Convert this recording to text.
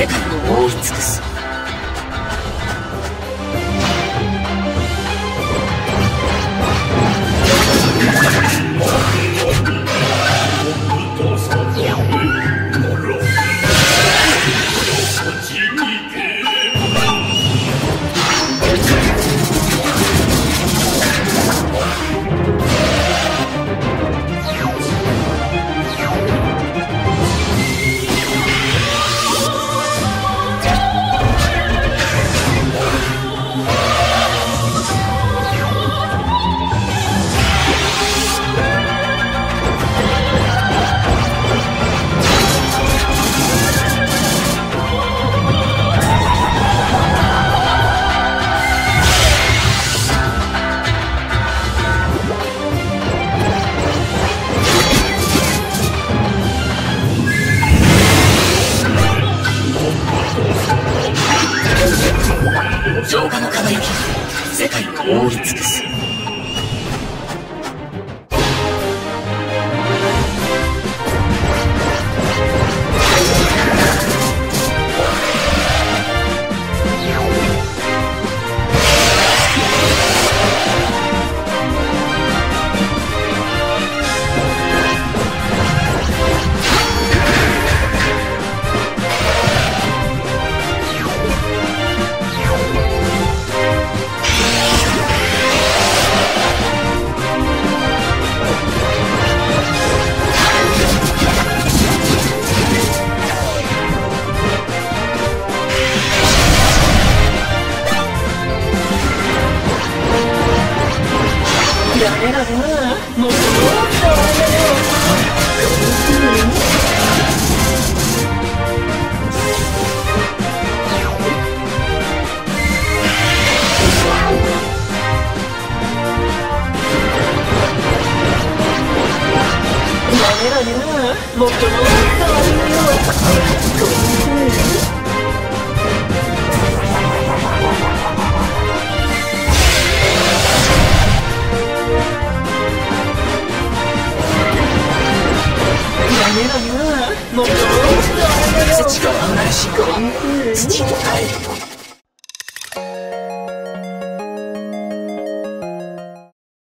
世界を覆い尽くす。土が離れし土にる